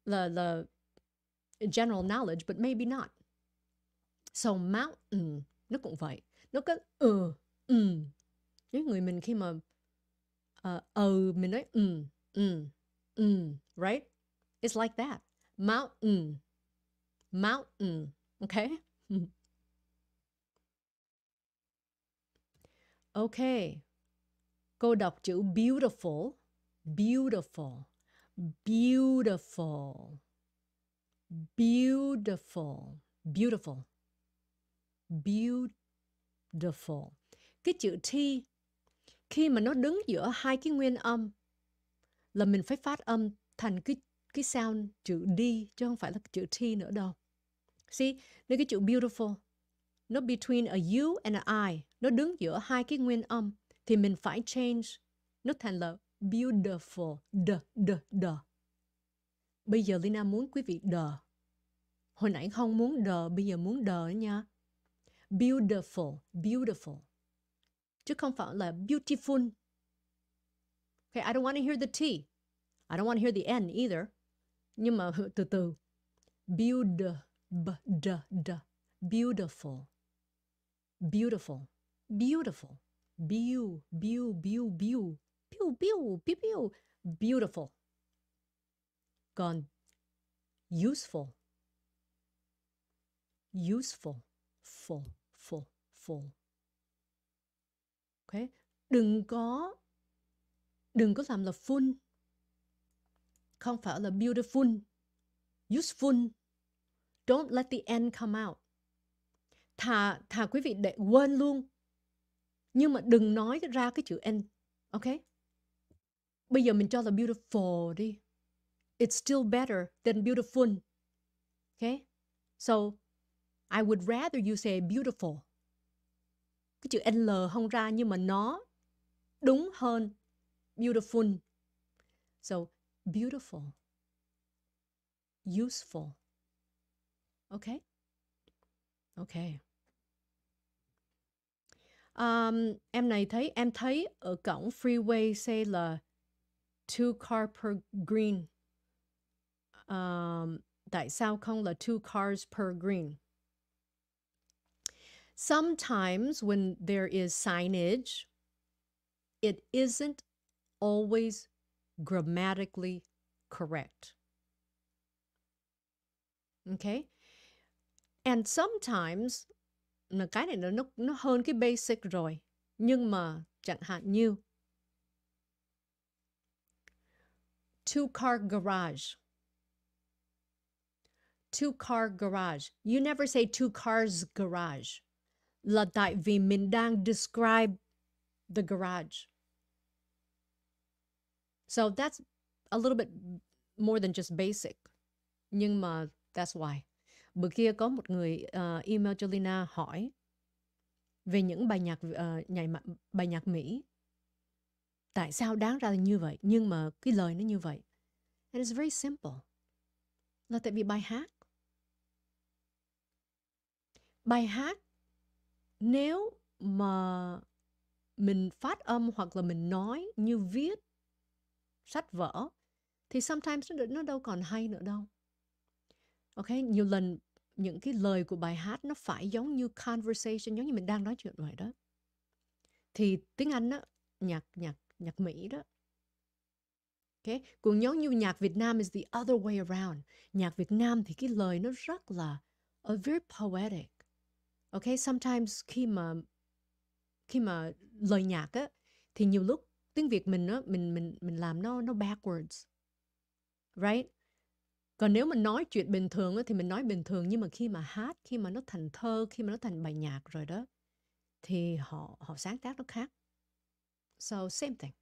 là là general knowledge, but maybe not. So mountain nó cũng vậy. Nó có ừ, ừ. Với người mình khi mà ờ, uh, ừ mình nói ừ, ừ, ừ, right? It's like that. Mountain. Mountain. Okay? Ok. Cô đọc chữ beautiful. Beautiful. Beautiful. Beautiful. Beautiful. Beautiful. Cái chữ T khi mà nó đứng giữa hai cái nguyên âm là mình phải phát âm thành cái cái sound chữ D chứ không phải là chữ T nữa đâu. See, nên cái chữ beautiful nó between a U and a I, nó đứng giữa hai cái nguyên âm thì mình phải change nó thành là beautiful, d, d, d. Bây giờ Lina muốn quý vị đờ. Hồi nãy không muốn đờ, bây giờ muốn đờ nha. Beautiful, beautiful. Chứ không phải là beautiful. Okay, I don't want to hear the T. I don't want to hear the N either. Nhưng mà từ từ. Beautiful b d d beautiful beautiful. Beautiful. Biu, biu, biu, biu, biu, biu, biu, biu, beautiful. Gone. Useful. Useful. Full full full. Okay đừng có đừng có làm là full. Không phải là beautiful. Useful. Don't let the end come out thà thà quý vị để quên luôn. Nhưng mà đừng nói ra cái chữ n ok? Bây giờ mình cho là beautiful đi. It's still better than beautiful okay so, I would rather you say beautiful. Cái chữ L không ra nhưng mà nó đúng hơn beautiful. So, beautiful. Useful. Okay okay um, em này thấy em thấy ở cổng freeway say là two car per green um, tại sao không là two cars per green Sometimes when there is signage, it isn't always grammatically correct. Okay? And sometimes là cái này nó nó hơn cái basic rồi. Nhưng mà chẳng hạn như two car garage. Two car garage. You never say two cars garage. Là tại vì mình đang describe the garage. So that's a little bit more than just basic. Nhưng mà that's why. Bữa kia có một người uh, email cho Lina hỏi về những bài nhạc uh, nhảy bài nhạc Mỹ. Tại sao đáng ra là như vậy nhưng mà cái lời nó như vậy. And it's very simple. Là tại vì bài hát. Bài hát nếu mà mình phát âm hoặc là mình nói như viết sách vở thì sometimes nó, nó đâu còn hay nữa đâu. Ok, nhiều lần những cái lời của bài hát nó phải giống như conversation, giống như mình đang nói chuyện vậy đó. Thì tiếng Anh đó, nhạc nhạc nhạc Mỹ đó. Ok, còn giống như nhạc Việt Nam is the other way around. Nhạc Việt Nam thì cái lời nó rất là a very poetic. Ok, sometimes khi mà khi mà lời nhạc á thì nhiều lúc tiếng Việt mình á mình mình mình làm nó nó backwards. Right? Còn nếu mình nói chuyện bình thường thì mình nói bình thường nhưng mà khi mà hát, khi mà nó thành thơ, khi mà nó thành bài nhạc rồi đó thì họ họ sáng tác nó khác. So same thing.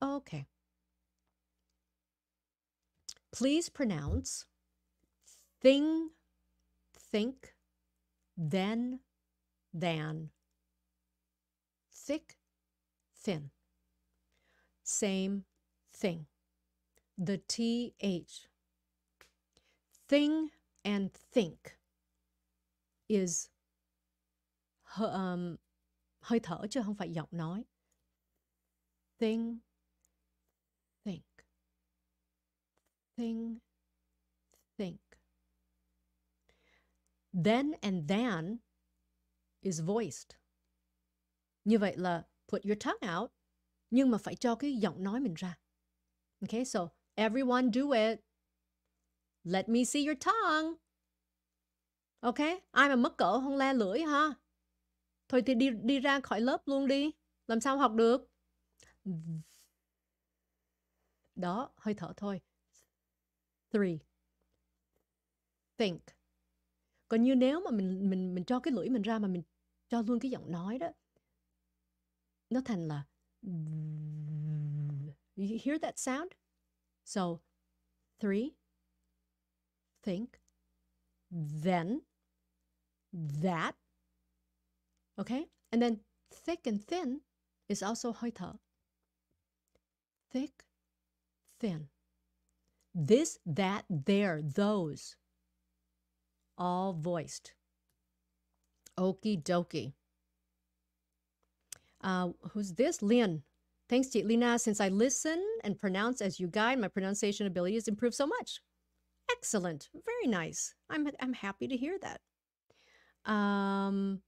Okay. Please pronounce thing, think, then, than, thick, thin. Same thing. The TH thing and think is um, hơi thở chứ không phải giọng nói. Thing, think. Thing, think. Then and then is voiced. Như vậy là put your tongue out, nhưng mà phải cho cái giọng nói mình ra. Okay, so everyone do it. Let me see your tongue. Ok, ai mà mất cỡ không le lưỡi ha. Thôi thì đi đi ra khỏi lớp luôn đi. Làm sao học được? Đó, hơi thở thôi. Three. Think. Còn như nếu mà mình mình mình cho cái lưỡi mình ra mà mình cho luôn cái giọng nói đó. Nó thành là You hear that sound? So, three, think, then, that. Okay? And then thick and thin is also thở. Thick, thin. This, that, there, those. All voiced. Okie dokie. Uh, who's this? Lynn. Thanks to Leyna. Since I listen and pronounce as you guide, my pronunciation ability has improved so much. Excellent. Very nice. I'm I'm happy to hear that. Um,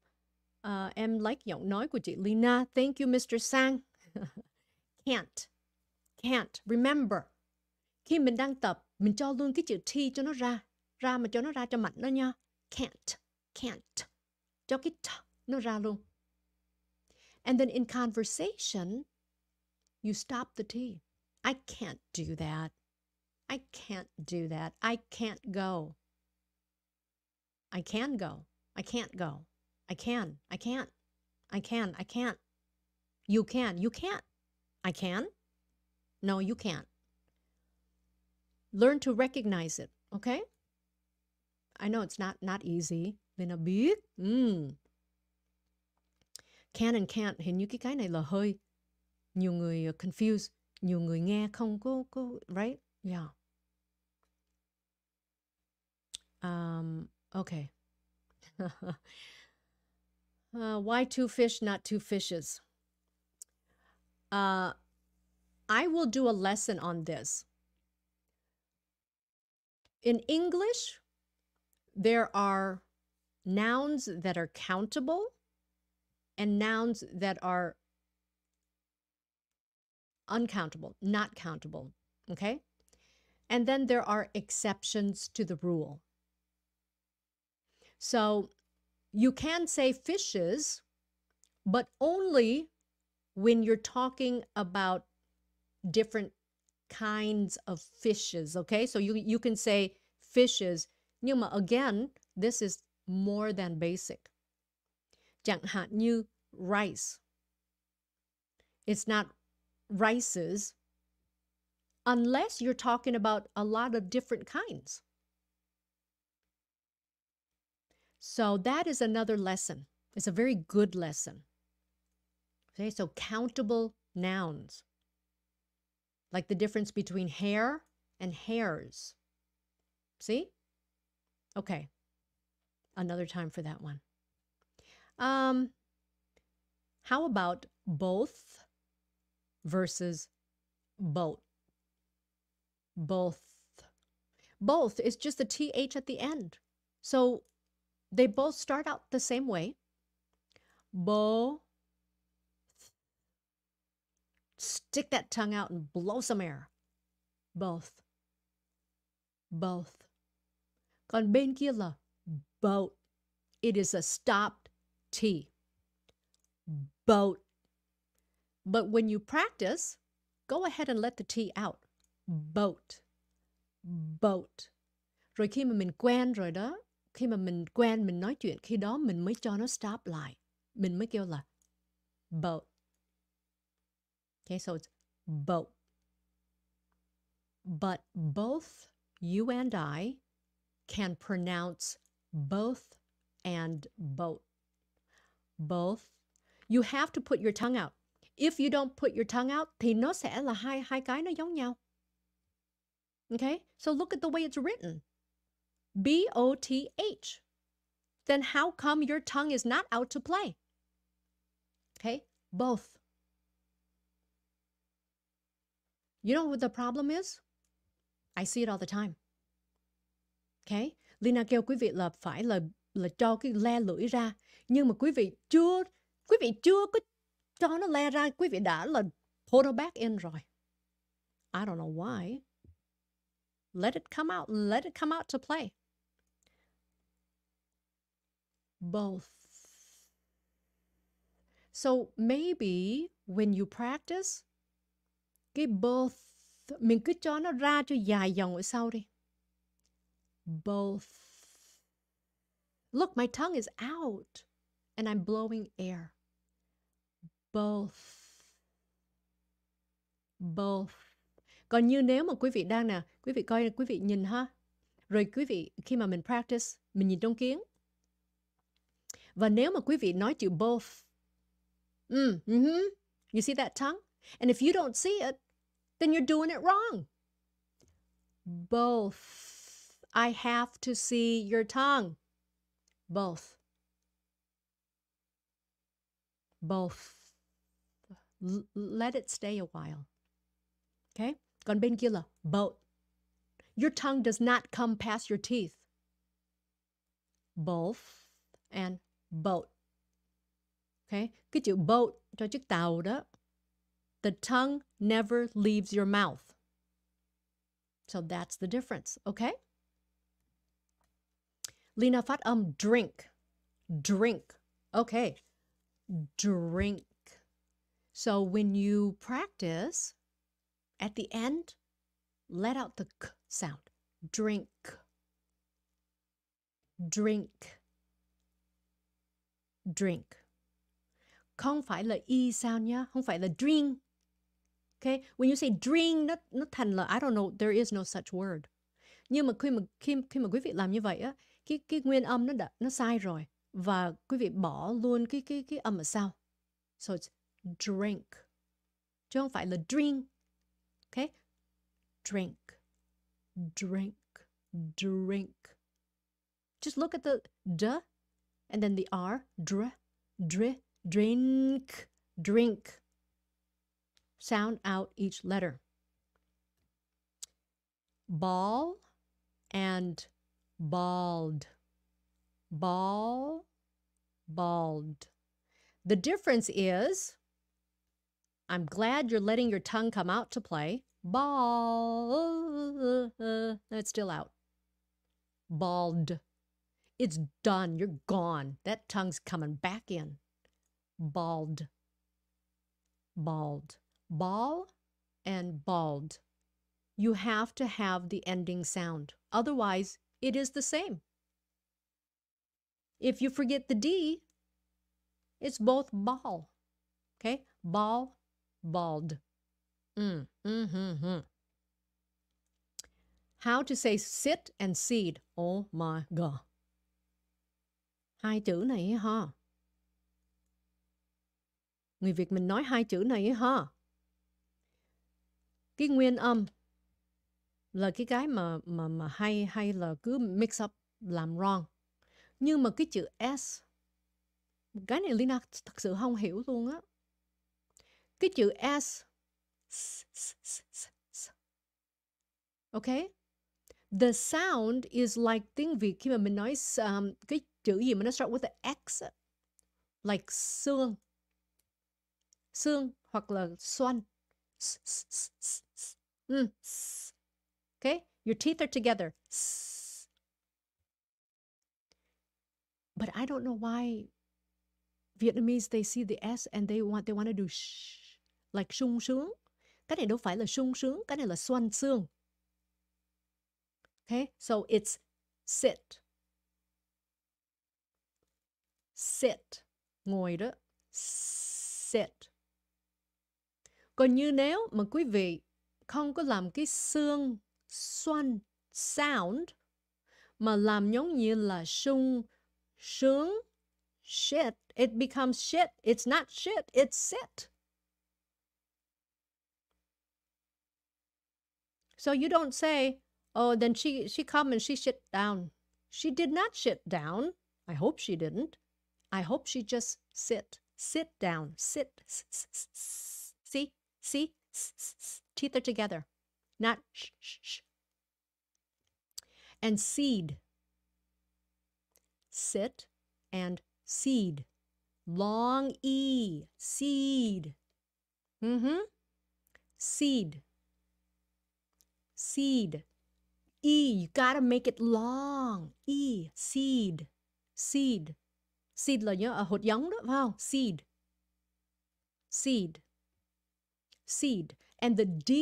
uh, em like giọng nói của chị Leyna. Thank you, Mr. Sang. can't. Can't. Remember. Khi mình đang tập, mình cho luôn cái chữ T cho nó ra. Ra mà cho nó ra cho mạnh đó nha. Can't. Can't. Cho cái T nó ra luôn. And then in conversation, you stop the T. I can't do that. I can't do that. I can't go. I can go. I can't go. I can. I can't. I can. I can't. You can. You can't. I can. No, you can't. Learn to recognize it, okay? I know it's not not easy. Leyna biết. Mm. Can and can't hình như cái cái này là hơi nhiều người uh, confuse, nhiều người nghe không có có right? Yeah. Um, okay. uh, why two fish, not two fishes? Uh, I will do a lesson on this. In English, there are nouns that are countable and nouns that are uncountable, not countable. Okay? And then there are exceptions to the rule. So you can say fishes, but only when you're talking about different kinds of fishes. Okay? So you, you can say fishes. Nhưng again, this is more than basic. Chẳng hạn như rice. It's not rices unless you're talking about a lot of different kinds. So that is another lesson. It's a very good lesson. Okay, so countable nouns, like the difference between hair and hairs. See? Okay, another time for that one. Um, how about both versus both? Both. Both is just the th at the end. So they both start out the same way. Bo. Stick that tongue out and blow some air. Both. Both. Còn bên kia boat. It is a stopped T. Boat. But when you practice, go ahead and let the T out. Boat. Boat. Rồi khi mà mình quen rồi đó, khi mà mình quen mình nói chuyện khi đó mình mới cho nó stop lại. Mình mới kêu là boat. Okay so it's boat. But both you and I can pronounce both and boat. Both. You have to put your tongue out. If you don't put your tongue out thì nó sẽ là hai hai cái nó giống nhau okay so look at the way it's written B O T H. Then how come your tongue is not out to play? Okay, both. You know what the problem is? I see it all the time. Okay, Lina kêu quý vị là phải là là cho cái le lưỡi ra, nhưng mà quý vị chưa quý vị chưa có cho nó le ra, quý vị đã là put it back in rồi. I don't know why. Let it come out. Let it come out to play. both. So maybe when you practice, cái both mình cứ cho nó ra cho dài dòng ở sau đi. Both. Look, my tongue is out and I'm blowing air. Both. Both. Còn như nếu mà quý vị đang nè, quý vị coi quý vị nhìn ha. Rồi quý vị khi mà mình practice, mình nhìn trong kiến, Và nếu mà quý vị nói chữ both, mm, mm-hmm, you see that tongue? And if you don't see it, then you're doing it wrong. Both. I have to see your tongue. Both. Both. L- let it stay a while. Okay? Còn bên kia là both. Your tongue does not come past your teeth. Both and boat. Okay? Cái chữ boat cho chiếc tàu đó. The tongue never leaves your mouth. So that's the difference, okay? Leyna phát âm drink. Drink. Okay. Drink. So when you practice, at the end, let out the k sound. Drink. Drink. Drink. Không phải là y sound nhá, không phải là drink. Okay, when you say drink nó nó thành là I don't know, there is no such word. Nhưng mà khi mà khi khi mà quý vị làm như vậy á, cái cái nguyên âm nó đã nó sai rồi và quý vị bỏ luôn cái cái cái âm ở sau. So it's drink. Chứ không phải là drink. Okay? Drink. Drink. Drink. Just look at the d and then the r, dr, dr, drink, drink. Sound out each letter. Ball and bald. Ball, bald. The difference is I'm glad you're letting your tongue come out to play. Ball. It's still out. Bald. It's done. You're gone. That tongue's coming back in. Bald. Bald. Ball and bald. You have to have the ending sound. Otherwise, it is the same. If you forget the D, it's both ball. Okay? Ball, bald. Mm, mm-hmm. Mm. How to say sit and seed. Oh my God. Hai chữ này ha. Người Việt mình nói hai chữ này ha. Cái nguyên âm là cái cái mà mà mà hay hay là cứ mix up làm wrong. Nhưng mà cái chữ S cái này Lina thật sự không hiểu luôn á. Cái chữ S. Okay? The sound is like tiếng Việt khi mà mình nói um, cái chữ gì mà nó start with the X like xương. Xương hoặc là xoăn. Mm. okay your teeth are together. But I don't know why Vietnamese they see the S and they want they want to do sh like sung sướng. Cái này đâu phải là sung sướng, cái này là xoan xương. Okay, so it's sit. Sit. Ngồi đó. Sit. Còn như nếu mà quý vị không có làm cái xương xoan sound, mà làm giống như là sung sướng, shit, it becomes shit. It's not shit, it's sit. So you don't say oh then she she come and she shit down she did not shit down i hope she didn't I hope she just sit, sit down, sit, see, see, teeth are together, not sh, sh, sh. And seed, sit and seed, long E, seed. Mm-hmm. Seed. Seed. E, you gotta make it long. E, seed, seed. Seed là nhớ ở hột giống đó, phải không? Seed. Seed. Seed. And the D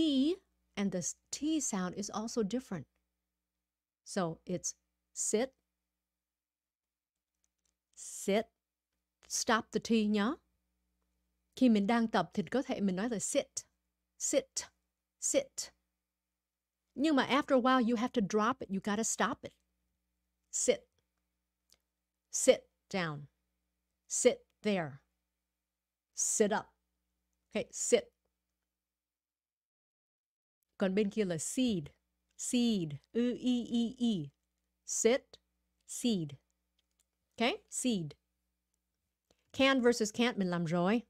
and the T sound is also different. So it's sit, sit, stop the T nhớ. Khi mình đang tập thì có thể mình nói là sit, sit, sit. Nhưng mà after a while you have to drop it, you gotta stop it. Sit, sit down. Sit there. Sit up. Okay, sit. Còn bên kia là seed. Seed. U E E E. Sit. Seed. Okay, seed. Can versus can't mình làm rồi.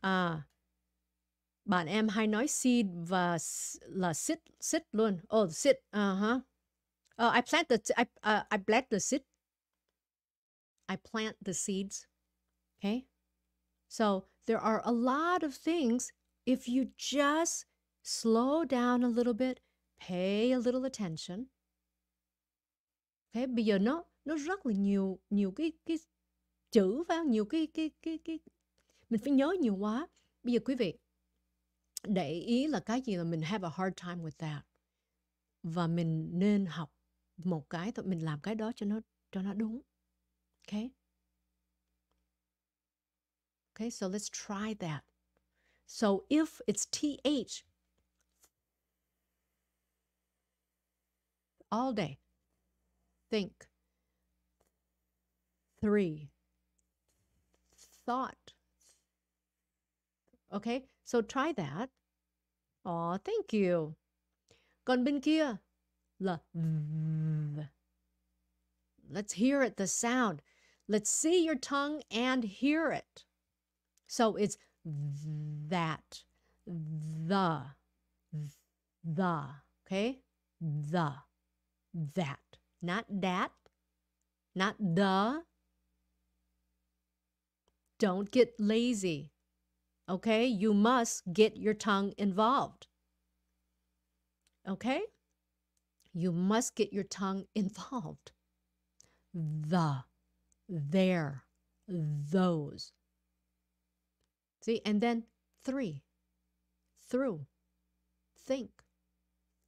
À, bạn em hay nói seed và là sit sit luôn. Oh, sit. Uh-huh. Oh, I plant the I uh, I plant the seed. I plant the seeds. Okay? So there are a lot of things if you just slow down a little bit, pay a little attention. Okay, bây giờ nó nó rất là nhiều nhiều cái cái chữ vào nhiều cái cái cái cái mình phải nhớ nhiều quá. Bây giờ quý vị để ý là cái gì là mình have a hard time with that. và mình nên học một cái thôi, mình làm cái đó cho nó cho nó đúng. Okay okay so let's try that. So if it's th all day, think. Three. Thought. Okay so try that. Oh thank you còn bên kia là Let's hear it, the sound. Let's see your tongue and hear it. So it's that, the, the, okay? The, that, not that, not the. Don't get lazy, okay? You must get your tongue involved, okay? You must get your tongue involved the, there, those. See, and then three, through, think,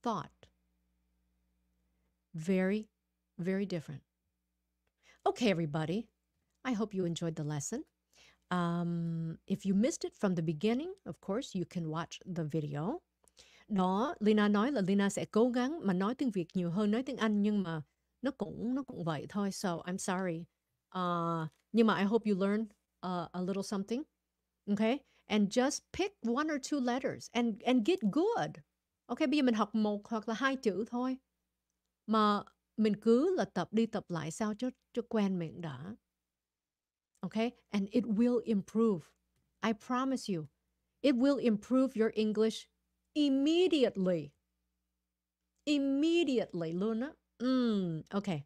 thought. Very, very different. Okay, everybody. I hope you enjoyed the lesson. Um, if you missed it from the beginning, of course, you can watch the video. Đó, Lina nói là Lina sẽ cố gắng mà nói tiếng Việt nhiều hơn nói tiếng Anh nhưng mà nó cũng nó cũng vậy thôi. So I'm sorry. Uh, nhưng mà I hope you learn uh, a little something. Okay? And just pick one or two letters and and get good. Okay, bây giờ mình học một hoặc là hai chữ thôi. Mà mình cứ là tập đi tập lại sao cho cho quen miệng đã. Okay? And it will improve. I promise you. It will improve your English immediately. Immediately Luna. Mm, okay.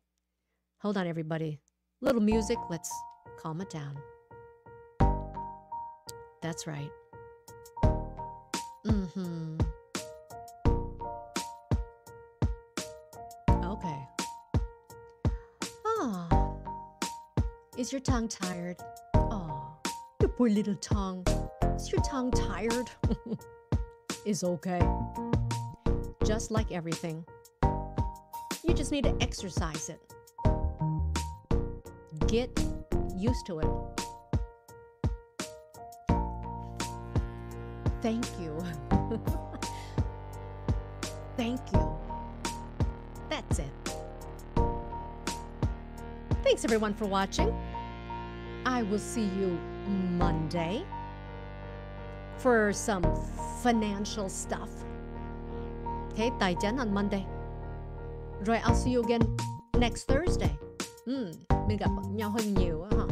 Hold on, everybody. Little music. Let's calm it down. That's right. Mm-hmm. Okay. Is your tongue tired? Oh, your poor little tongue. Is your tongue tired? it's okay. Just like everything. You just need to exercise it. Get used to it. Thank you. Thank you. That's it. Thanks everyone for watching. I will see you Monday for some financial stuff. Okay, tài chính on Monday. Rồi I'll see you again next Thursday. Hmm, mình gặp nhau hơn nhiều á hả?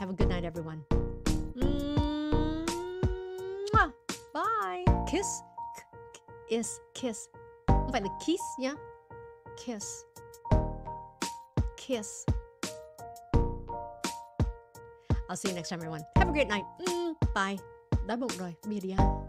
Have a good night everyone. Bye. Kiss is kiss. Không phải là kiss nhá. Kiss. Kiss. I'll see you next time everyone. Have a great night. Mm, bye. Đói bụng rồi, bia đi ăn.